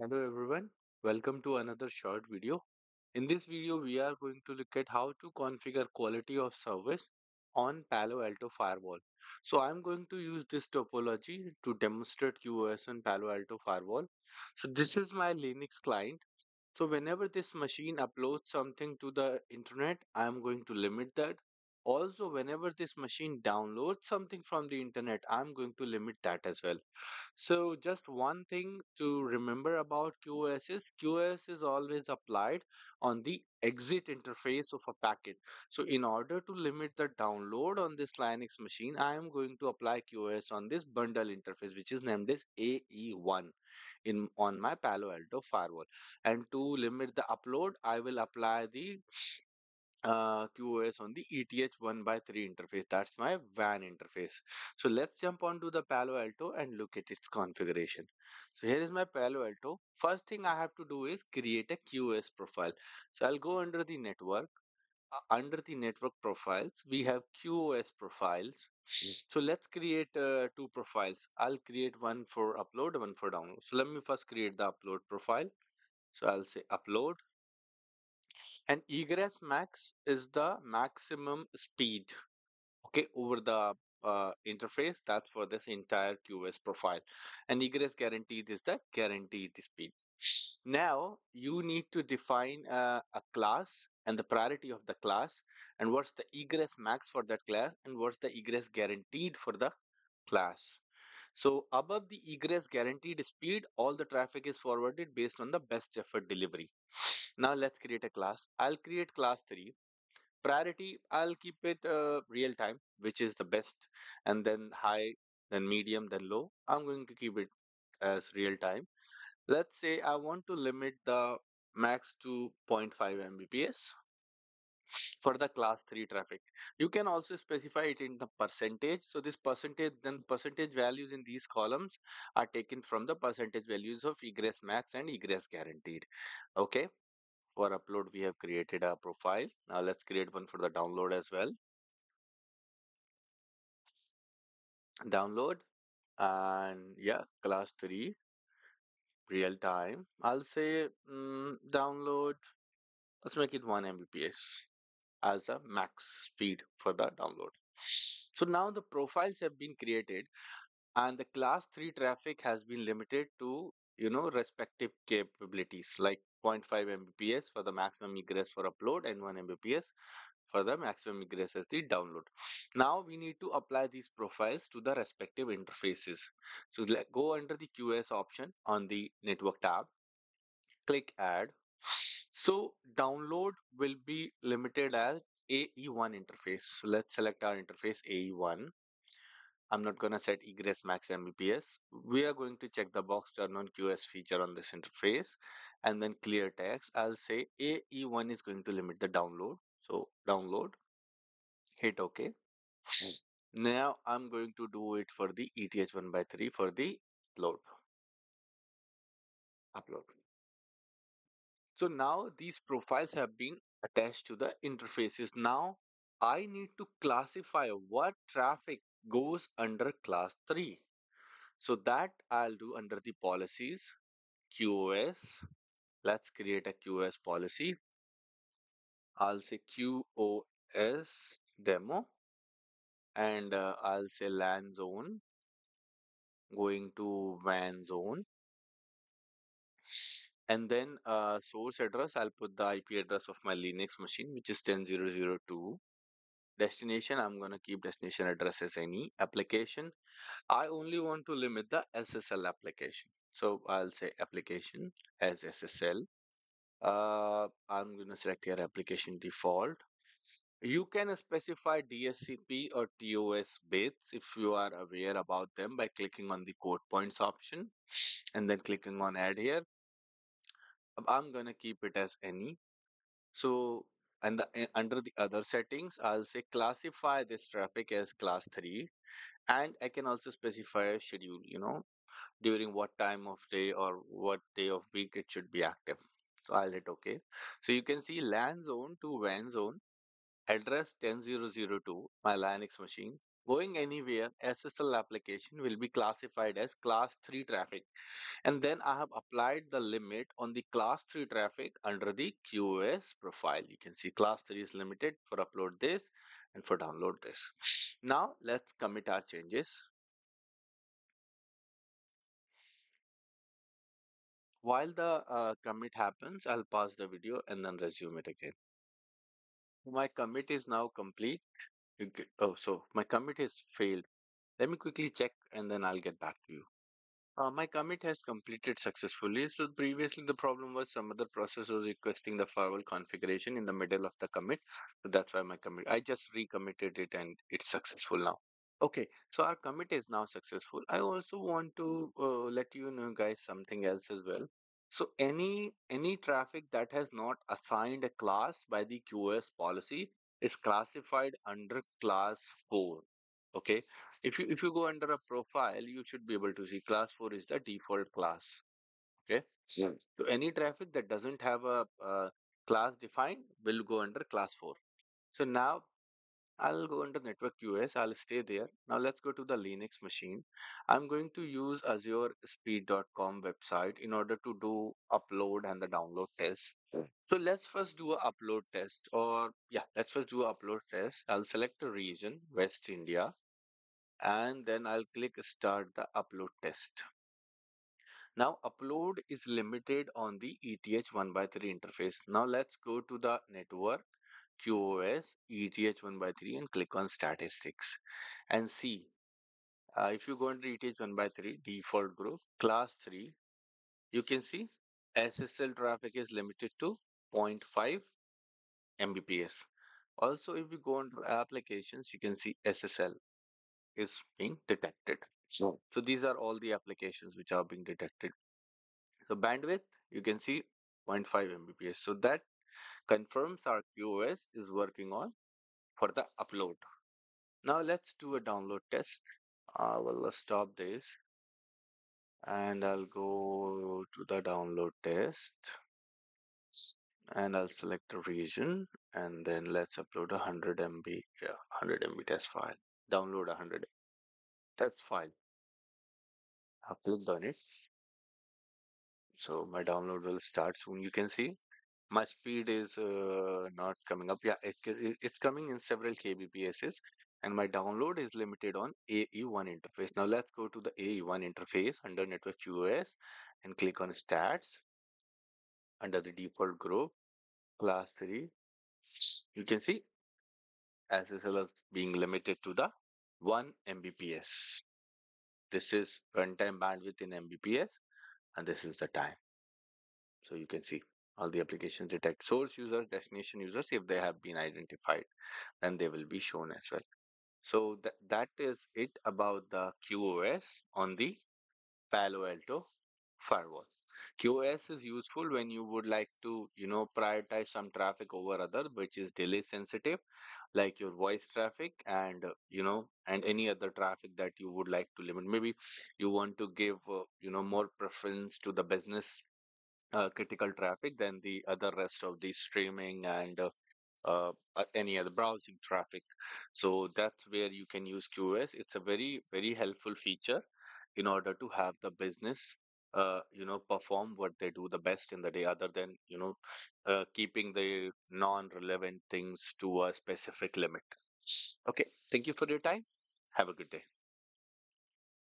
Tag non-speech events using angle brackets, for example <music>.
Hello everyone, welcome to another short video. In this video, we are going to look at how to configure quality of service on Palo Alto Firewall. So I'm going to use this topology to demonstrate QoS on Palo Alto Firewall. So this is my Linux client. So whenever this machine uploads something to the internet, I'm going to limit that. Also, whenever this machine downloads something from the internet, I'm going to limit that as well. So just one thing to remember about QoS is QoS is always applied on the exit interface of a packet. So in order to limit the download on this Linux machine, I am going to apply QoS on this bundle interface, which is named as AE1 in on my Palo Alto firewall. And to limit the upload, I will apply the uh, QoS on the ETH 1 by 3 interface. That's my WAN interface. So let's jump onto the Palo Alto and look at its configuration. So here is my Palo Alto. First thing I have to do is create a QoS profile. So I'll go under the network. Uh, under the network profiles, we have QoS profiles. So let's create uh, two profiles. I'll create one for upload, one for download. So let me first create the upload profile. So I'll say upload and egress max is the maximum speed okay over the uh, interface. That's for this entire QoS profile. And egress guaranteed is the guaranteed speed. Now you need to define uh, a class and the priority of the class and what's the egress max for that class and what's the egress guaranteed for the class so above the egress guaranteed speed, all the traffic is forwarded based on the best effort delivery. <sniffs> Now let's create a class. I'll create class 3. Priority, I'll keep it uh, real time, which is the best, and then high, then medium, then low. I'm going to keep it as real time. Let's say I want to limit the max to 0.5 Mbps for the class 3 traffic. You can also specify it in the percentage. So this percentage, then percentage values in these columns are taken from the percentage values of egress max and egress guaranteed. Okay. For upload, we have created a profile. Now let's create one for the download as well. Download and yeah, class 3 real time. I'll say mm, download. Let's make it 1 Mbps as a max speed for the download. So now the profiles have been created and the class 3 traffic has been limited to you know respective capabilities like 0.5 mbps for the maximum egress for upload and 1 mbps for the maximum egress as the download. Now we need to apply these profiles to the respective interfaces. So let go under the QoS option on the network tab click add. So download will be limited as ae1 interface so let's select our interface ae1 I'm not going to set egress max Mbps. We are going to check the box turn on QoS feature on this interface and then clear text. I'll say AE1 is going to limit the download. So download, hit OK. Now I'm going to do it for the ETH1 by 3 for the load upload. So now these profiles have been attached to the interfaces. Now I need to classify what traffic goes under class 3. So that I'll do under the policies, QoS. Let's create a QoS policy. I'll say QoS demo and uh, I'll say LAN zone going to WAN zone. And then uh, source address, I'll put the IP address of my Linux machine, which is 10002. Destination, I'm going to keep destination address as any application. I only want to limit the SSL application. So I'll say application as SSL. Uh, I'm going to select here application default. You can specify DSCP or TOS bits if you are aware about them by clicking on the code points option and then clicking on add here. I'm going to keep it as any. So and eh, under the other settings, I'll say classify this traffic as class 3 and I can also specify a schedule, you know, during what time of day or what day of week it should be active. So I'll hit OK. So you can see LAN zone to WAN zone, address 10002, my Linux machine, going anywhere, SSL application will be classified as class 3 traffic. And then I have applied the limit on the class 3 traffic under the QoS profile. You can see class 3 is limited for upload this and for download this. Now let's commit our changes. While the uh, commit happens, I'll pause the video and then resume it again. My commit is now complete. You get- Oh, so my commit has failed. Let me quickly check and then I'll get back to you. Uh, my commit has completed successfully. So previously the problem was some other process was requesting the firewall configuration in the middle of the commit. So that's why my commit, I just recommitted it and it's successful now. Okay, so our commit is now successful. I also want to uh, let you know guys something else as well. So any any traffic that has not assigned a class by the QoS policy is classified under class 4. Okay, if you if you go under a profile, you should be able to see class 4 is the default class. Okay, Yeah. so any traffic that doesn't have a, uh class defined will go under class 4. So now I'll go under network QoS. I'll stay there. Now let's go to the Linux machine. I'm going to use Azure Speed.com website in order to do upload and the download test. So let's first do a upload test or yeah, let's first do a upload test. I'll select a region, West India, and then I'll click start the upload test. Now upload is limited on the ETH 1 by 3 interface. Now let's go to the network QoS ETH 1 by 3 and click on statistics and see uh, if you go into ETH 1 by 3 default group class 3 you can see SSL traffic is limited to 0.5 Mbps. Also if you go into applications you can see SSL is being detected. So, so these are all the applications which are being detected. So bandwidth you can see 0.5 Mbps. So that confirms our QoS is working on for the upload. Now let's do a download test. I will stop this and I'll go to the download test and I'll select a region and then let's upload a 100 MB, yeah, 100 MB test file. Download a 100 test file. I've on it. So my download will start soon. You can see my speed is uh, not coming up. Yeah, it, it, it's coming in several kbps's and my download is limited on AE1 interface. Now let's go to the AE1 interface under network QoS and click on stats under the default group class 3. You can see SSL is being limited to the 1 Mbps. This is runtime bandwidth in Mbps and this is the time. So you can see all the applications detect source users, destination users. If they have been identified, then they will be shown as well. So th that is it about the QoS on the Palo Alto firewall. QoS is useful when you would like to, you know, prioritize some traffic over other, which is delay sensitive, like your voice traffic and, you know, and any other traffic that you would like to limit. Maybe you want to give, uh, you know, more preference to the business uh, critical traffic than the other rest of the streaming and uh, uh, uh, any other browsing traffic. So that's where you can use QoS. It's a very, very helpful feature in order to have the business, uh, you know, perform what they do the best in the day, other than, you know, uh, keeping the non-relevant things to a specific limit. Okay, thank you for your time. Have a good day.